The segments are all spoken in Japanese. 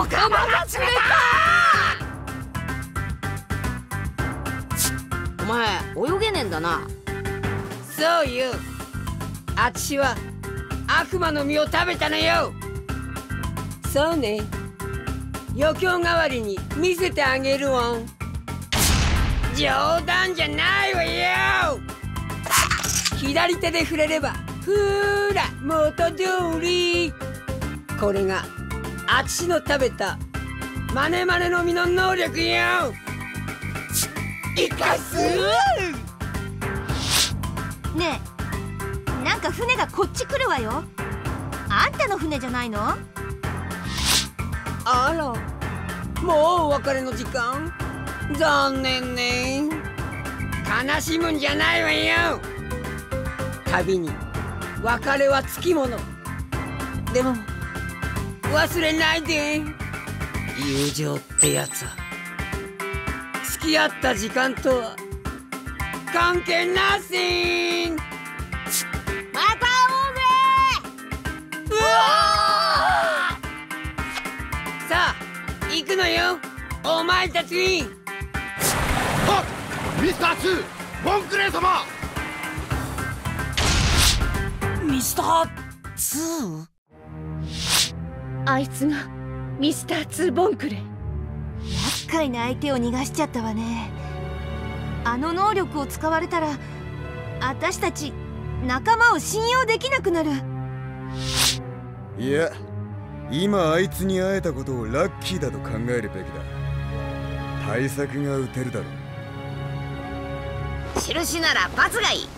おかまが釣れたお前泳げねえんだな。そうよ。あっちは悪魔の実を食べたのよ。そうね。余興代わりに見せてあげるわ。冗談じゃないわよ。左手で触れればふーら元通り。これがあっちの食べたマネマネの実の能力よ生かすねえなんか船がこっち来るわよ。あんたの船じゃないの？あらもうお別れの時間？残念ね。悲しむんじゃないわよ。旅に別れはつきもの。でも忘れないで。友情ってやつは。付き合った時間とは。関係なし。んまた会おうぜうわさあ行くのよ。お前たち。はっミスター2ボンクレー様。ミスター 2? あいつがミスター2ボンクレ厄介な相手を逃がしちゃったわね。あの能力を使われたら私たち仲間を信用できなくなる。いや今あいつに会えたことをラッキーだと考えるべきだ。対策が打てるだろう。印なら罰がいい。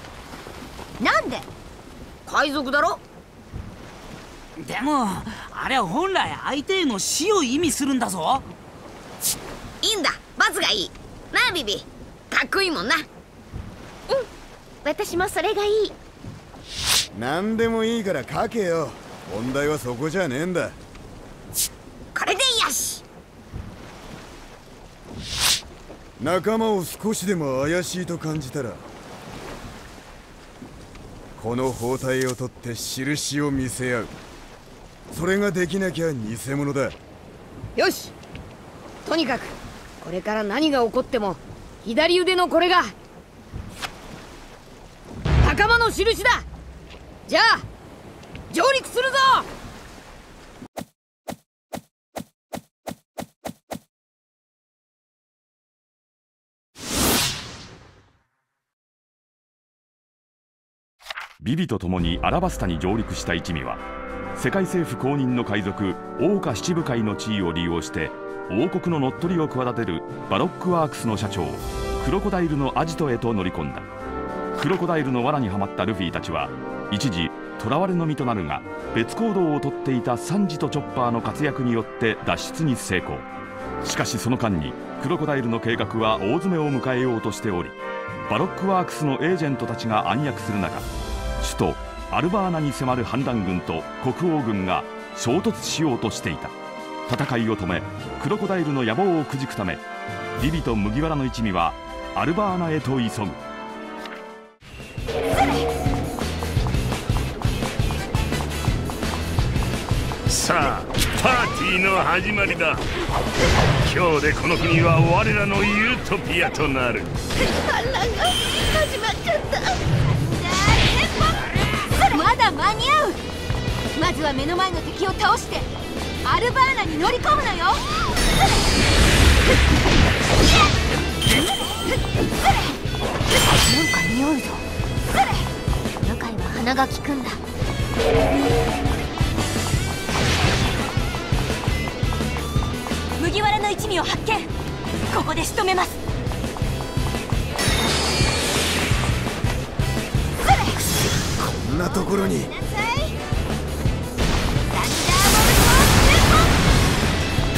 なんで？海賊だろ？でもあれは本来相手への死を意味するんだぞ。いいんだ。罰がいい。なあビビ。かっこいいもんな。うん。私もそれがいい。何でもいいから書けよ。問題はそこじゃねえんだ。これでよし。仲間を少しでも怪しいと感じたらこの包帯を取って印を見せ合うそれができなきゃ偽物だ。よし。とにかくこれから何が起こっても左腕のこれが仲間の印だ。じゃあ上陸するぞ。ビビと共にアラバスタに上陸した一味は世界政府公認の海賊桜花七部会の地位を利用して王国の乗っ取りを企てるバロックワークスの社長クロコダイルのアジトへと乗り込んだ。クロコダイルの罠にはまったルフィたちは一時囚われの身となるが別行動をとっていたサンジとチョッパーの活躍によって脱出に成功。しかしその間にクロコダイルの計画は大詰めを迎えようとしておりバロックワークスのエージェントたちが暗躍する中首都アルバーナに迫る反乱軍と国王軍が衝突しようとしていた。戦いを止めクロコダイルの野望をくじくためリビと麦わらの一味はアルバーナへと急ぐ。さあパーティーの始まりだ。今日でこの国は我らのユートピアとなる。反乱が始まっちゃった間に合う。まずは目の前の敵を倒してアルバーナに乗り込むのよ。なんか匂うぞ。向井は鼻が利くんだ。麦わらの一味を発見。ここで仕留めますんなところに。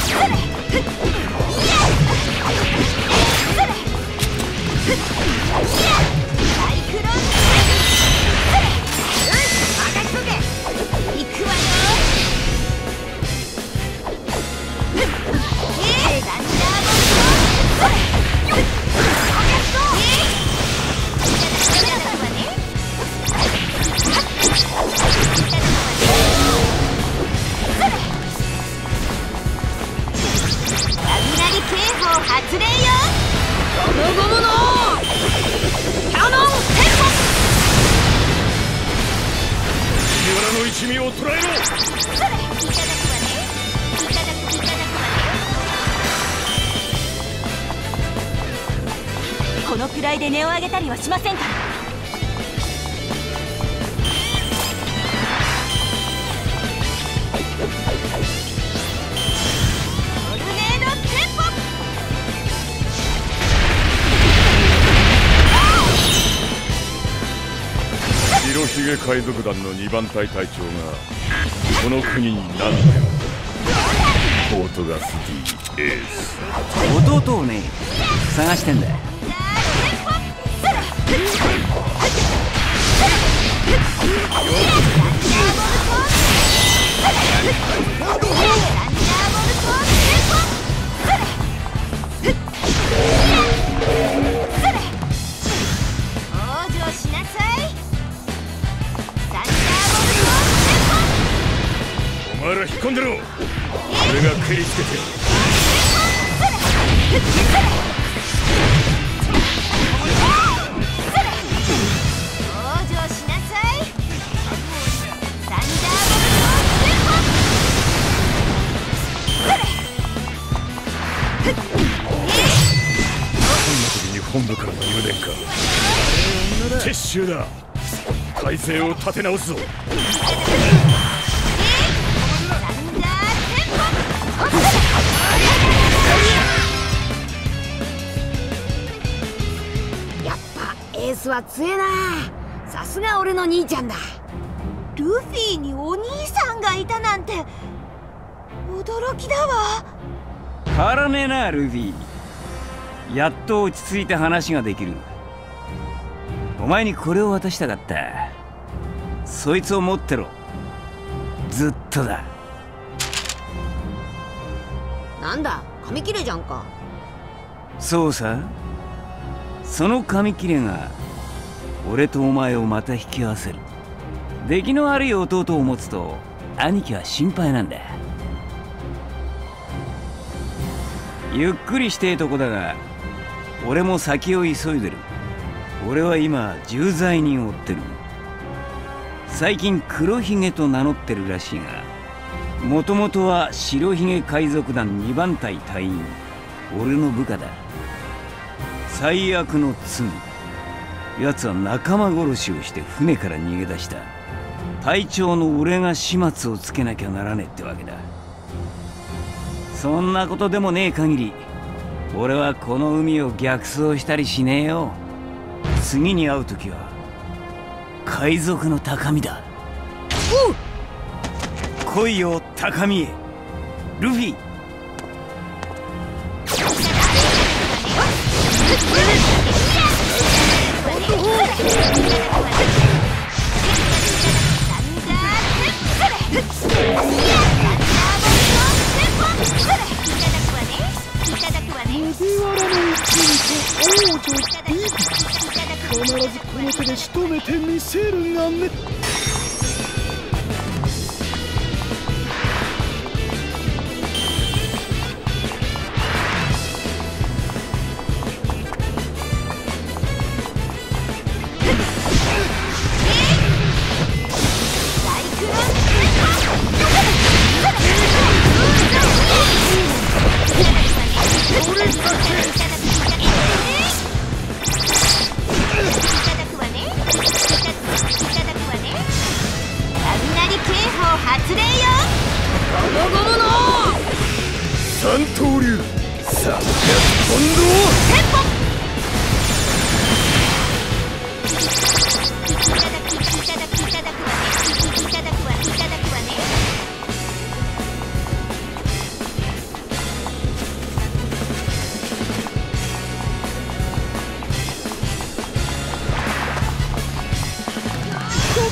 サンダーボルねこのくらいで値を上げたりはしませんから。トルネードテンポ白ひげ海賊団の2番隊隊長がこの国に何年ポートガス D エース弟をね探してんだ往込んでろ。俺が蹴りつけて。るか。撤収だ。体制を立て直すぞ。やっぱエースは強えな。さすが俺の兄ちゃんだ。ルフィにお兄さんがいたなんて。驚きだわ。変わらねえなルフィやっと落ち着いて話ができるお前にこれを渡したかった。そいつを持ってろ。ずっとだ。なんだ？紙切れじゃんか。そうさ。その紙切れが俺とお前をまた引き合わせる。出来の悪い弟を持つと兄貴は心配なんだ。ゆっくりしてえとこだが俺も先を急いでる。俺は今重罪人を追ってる。最近黒ひげと名乗ってるらしいがもともとは白ひげ海賊団2番隊隊員俺の部下だ。最悪の罪。奴は仲間殺しをして船から逃げ出した。隊長の俺が始末をつけなきゃならねえってわけだ。そんなことでもねえ限り俺はこの海を逆走したりしねえよ。次に会う時は海賊の高みだ。来いよ高みへ。ルフィ麦わらの一と王女 B 必ずこの手で仕留めてみせるがね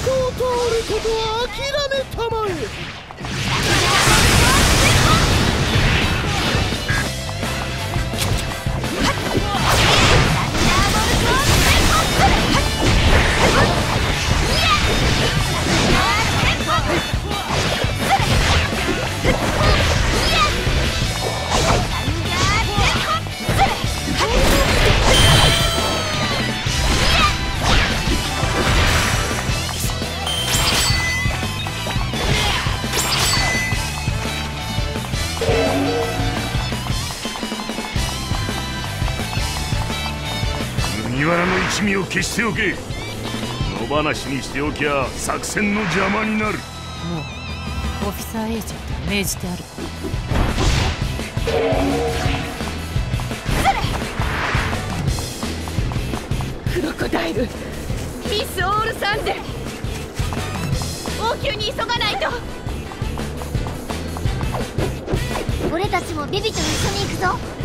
こを通ることは諦めたまえ。消しておけ。野放しにしておきゃ作戦の邪魔になる。もうオフィサーエージェントに命じてある。クロコダイル。ミス・オールサンデ王宮に急がないと。俺たちもビビと一緒に行くぞ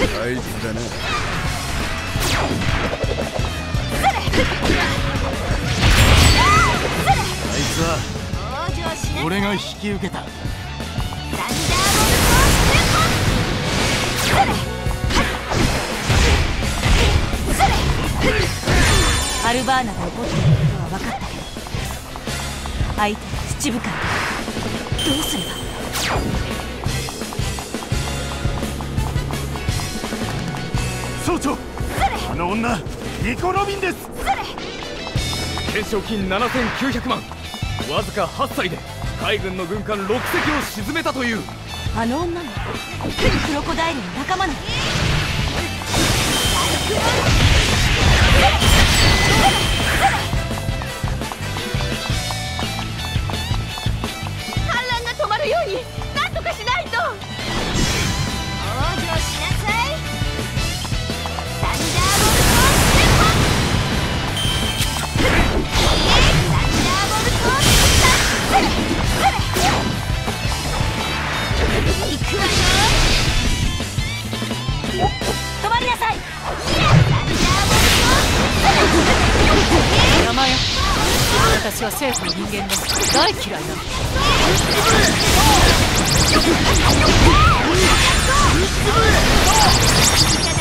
あいつだなあいつは俺が引き受けた。アルバーナが怒っていることは分かったけど。相手は七部会だどうすれば？総長あの女ニコ・ロビンです。懸賞金7900万。わずか8歳で海軍の軍艦6隻を沈めたという。あの女がクロコダイルの仲間なの反大嫌いなのいた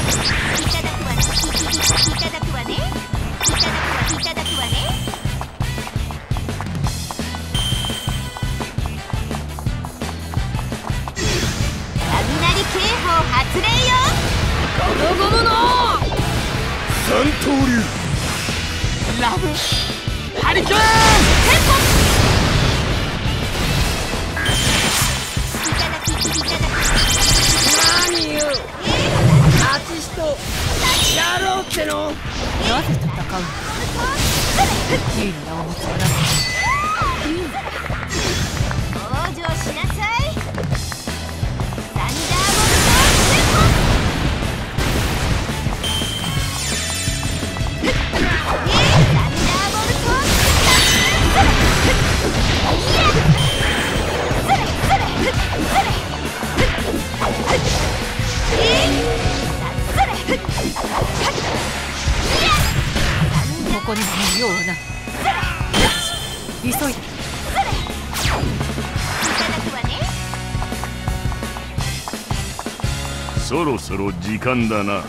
だくわねいただくわねいただくわいただくわいただくわね雷警報発令よ三刀流ラブハリケーン何よアシストやろうってのなぜ戦う？のいい名を持つな往生しなさいサンダーボルトテンポここにもう用はない。急いで。いただくわねそろそろ時間だな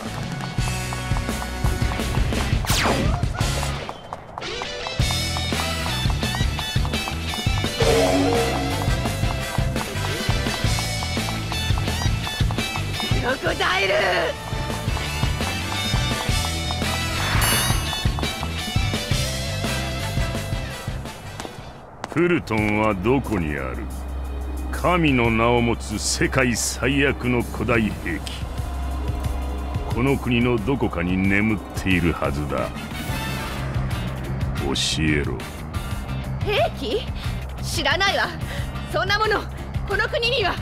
フルトンはどこにある？神の名を持つ世界最悪の古代兵器。この国のどこかに眠っているはずだ。教えろ。兵器？知らないわ。そんなもの。この国には。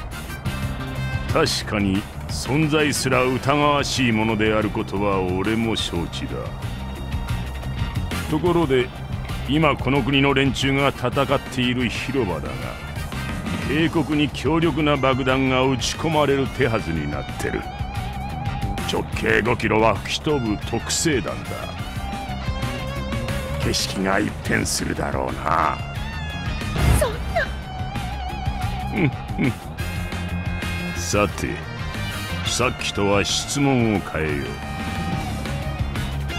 確かに存在すら疑わしいものであることは俺も承知だ。ところで今この国の連中が戦っている広場だが帝国に強力な爆弾が撃ち込まれる手はずになってる。直径5キロは吹き飛ぶ特製弾だ。景色が一変するだろうな。そんな。さてさっきとは質問を変えよ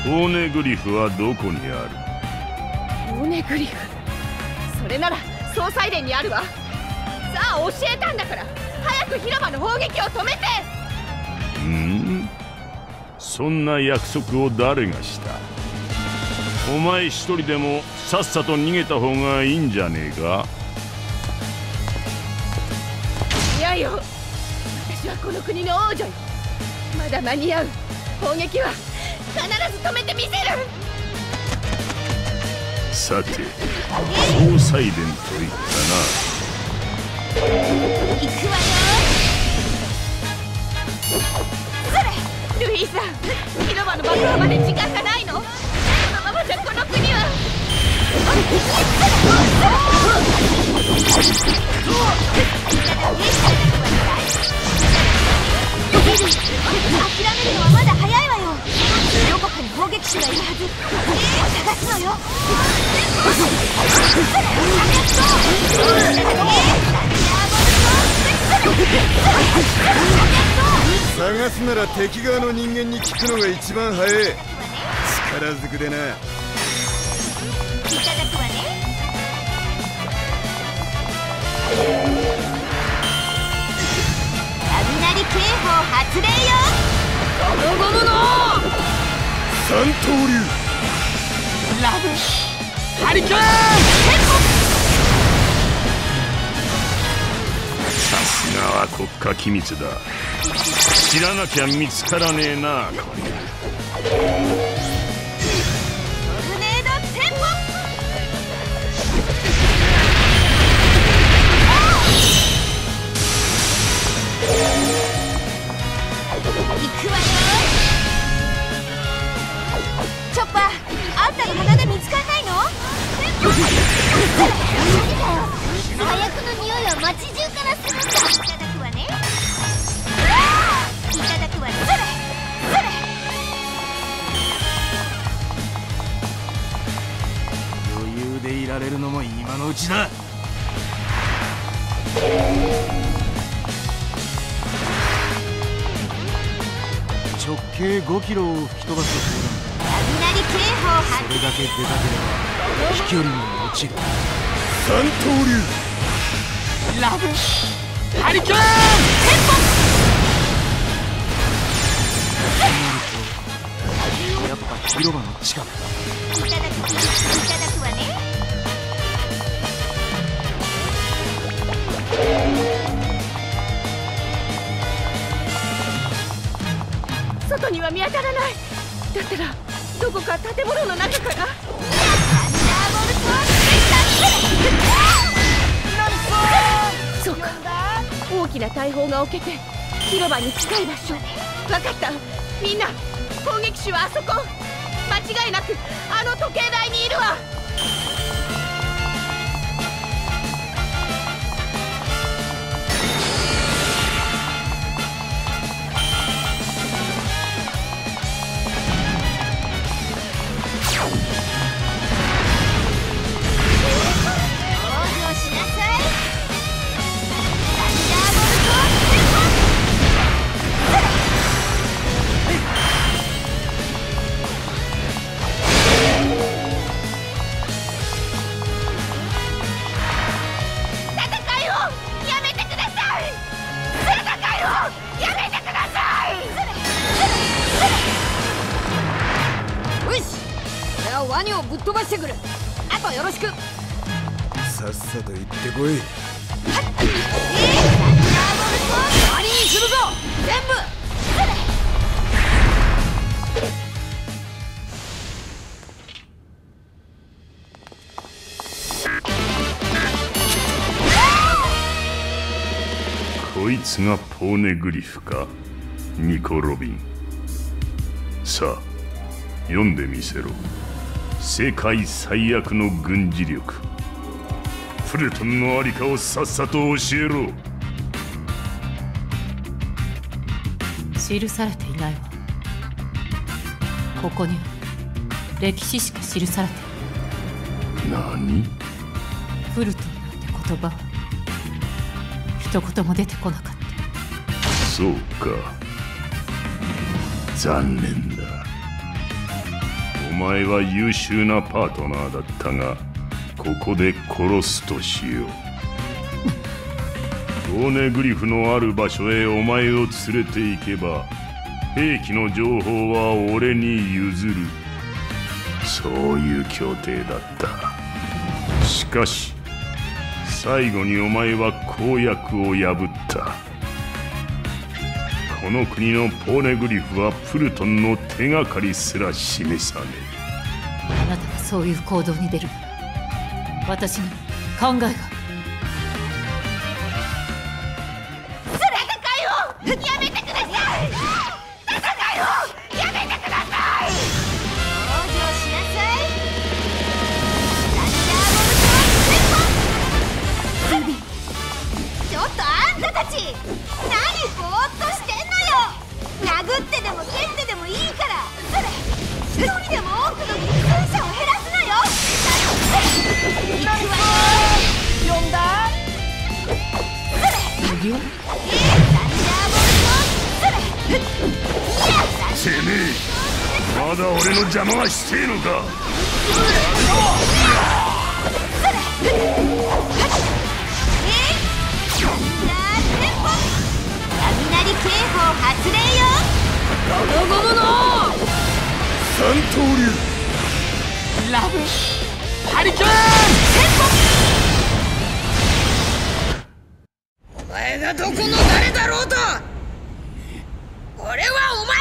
う。オーネグリフはどこにある？ネグリフ。それなら総裁殿にあるわ。さあ教えたんだから。早く広場の砲撃を止めて。うん？そんな約束を誰がした？お前一人でもさっさと逃げた方がいいんじゃねえか？いやよ私はこの国の王女よ。まだ間に合う。砲撃は必ず止めてみせるさて総裁殿といったな。行くわよ。それルイーさん。広場の爆破まで時間がないの。このままじゃこの国は。諦めるのはまだ早いわよ。どこかに砲撃手がいるはず探すのよ探すなら敵側の人間に聞くのが一番早い。力ずくでな。いただくわね雷警報発令よ。ゴムゴムの三刀流。ラブ。ハリケーンさすがは国家機密だ。知らなきゃ見つからねえなこれ。あんたが鼻で見つかんないの？火薬の匂いは街中からするんだ。いただくわね。いただくわね。それ。それ。でいられるのも今のうちだ。直径5キロを吹き飛ばす砲弾それだけでかければ飛距離も落ちる三刀流ラブハリケーンやっぱ広場の近くだいただくいただくわね外には見当たらない。だったらどこか建物の中から。そうか。大きな大砲が置けて広場に近い場所。分かった。みんな攻撃手はあそこ。間違いなくあの時計台にいるわ飛ばしてくる。あとよろしく。さっさと行ってこい。ワニにするぞ。全部こいつがポーネグリフか。ニコ・ロビン。さあ読んでみせろ世界最悪の軍事力。フレトンのありかをさっさと教えろ。記されていないわ。ここには歴史しか記されていない。何？フルトンなんて言葉。は一言も出てこなかった。そうか。残念。だお前は優秀なパートナーだったがここで殺すとしよう。ゴーネグリフのある場所へお前を連れて行けば兵器の情報は俺に譲る。そういう協定だった。しかし最後にお前は公約を破った。この国のポーネグリフはプルトンの手がかりすら示さねあなたがそういう行動に出る。私に考えが。戦いをやめてください。戦いをやめてください。往生しなさい。サンダーボルトルコちょっとあんたたち何ぼーっとしてん殴ってでも蹴ってでもいいから。それ一人でも多くの犠牲者を減らすのよ。行くわよ呼んだ無料サンダーボルトそれてめえまだ俺の邪魔はしてえのか雷警報発令よラブゴムの三刀流ラブハリケーンお前がどこの誰だろうと。俺はお前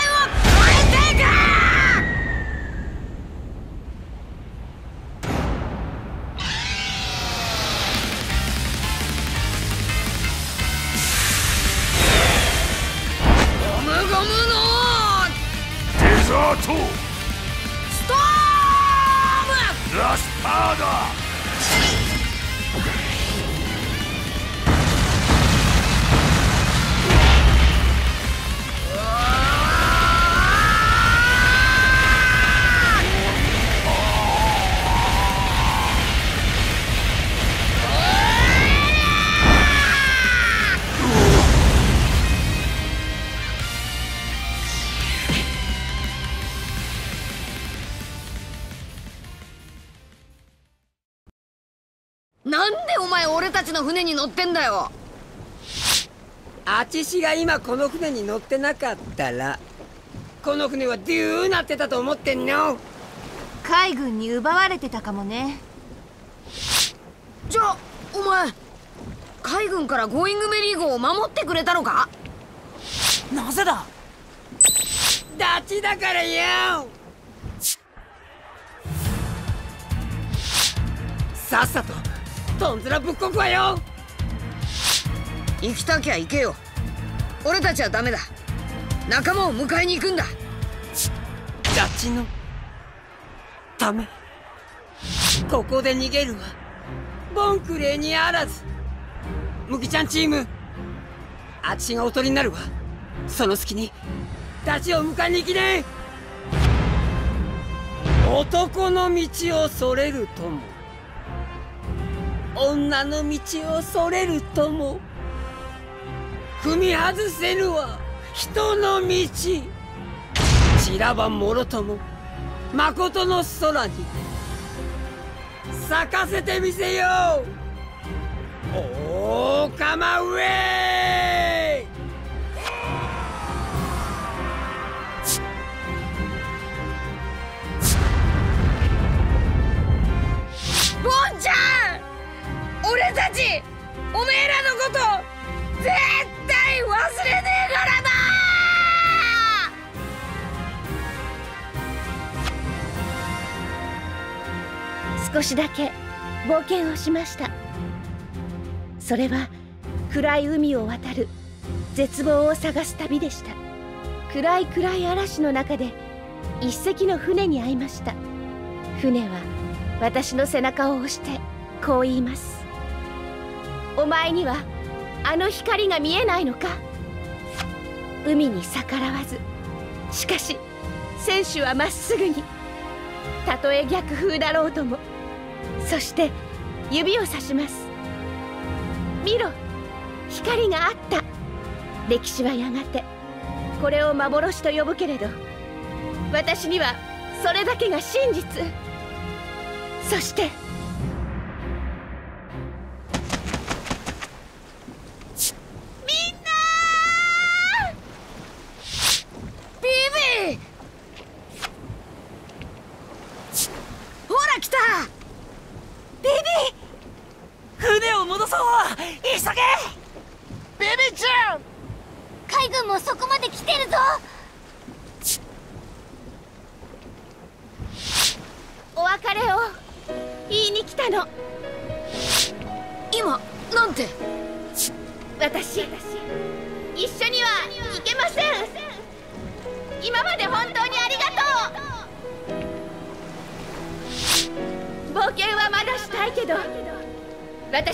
前俺たちの船に乗ってんだよ。あちしが今この船に乗ってなかったらこの船はどうなってたと思ってんの。海軍に奪われてたかもね。じゃあお前海軍からゴーイングメリー号を守ってくれたのか？なぜだ？ダチだからよ。さっさとトンズラぶっこくわよ。生きたきゃ行けよ。俺たちはダメだ。仲間を迎えに行くんだ。ダチのため。ここで逃げるわボンクレーにあらず。麦ちゃんチーム。あっちがおとりになるわその隙にダチを迎えに行きね。男の道をそれるとも女の道をそれるとも。踏み外せぬは人の道。散らばもろとも誠の空に。咲かせてみせよう。おーかまウェイボンちゃん！たちおめえらのこと絶対忘れねえからな！少しだけ冒険をしました。それは暗い海を渡る絶望を探す旅でした。暗い暗い嵐の中で一隻の船に会いました。船は私の背中を押してこう言います。お前にはあの光が見えないのか。海に逆らわず。しかし選手はまっすぐに。たとえ逆風だろうとも。そして指をさします。見ろ光があった。歴史はやがて。これを幻と呼ぶけれど私にはそれだけが真実。そして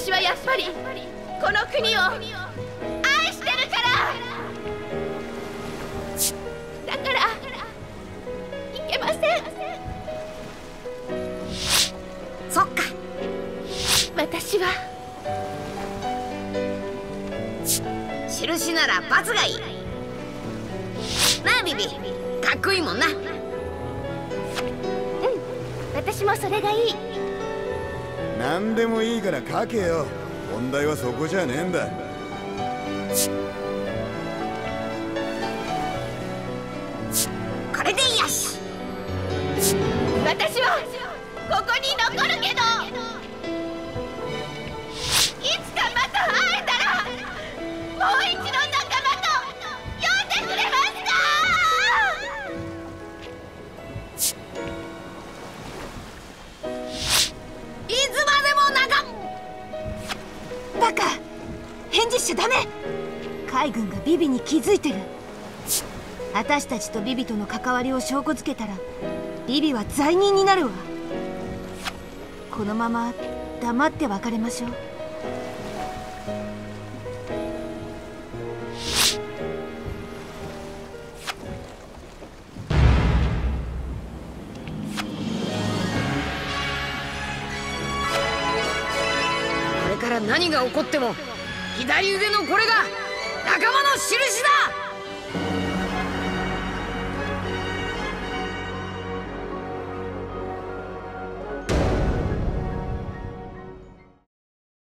私はやっぱりこの国を愛してるから。だからいけません。そっか。私は印なら罰がいい。なあビビ。かっこいいもんな。うん。私もそれがいい。何でもいいから書けよ。問題はそこじゃねえんだ。海軍がビビに気づいてる。私たちとビビとの関わりを証拠づけたらビビは罪人になるわ。このまま黙って別れましょう。これから何が起こっても左腕のこれが仲間の印だ！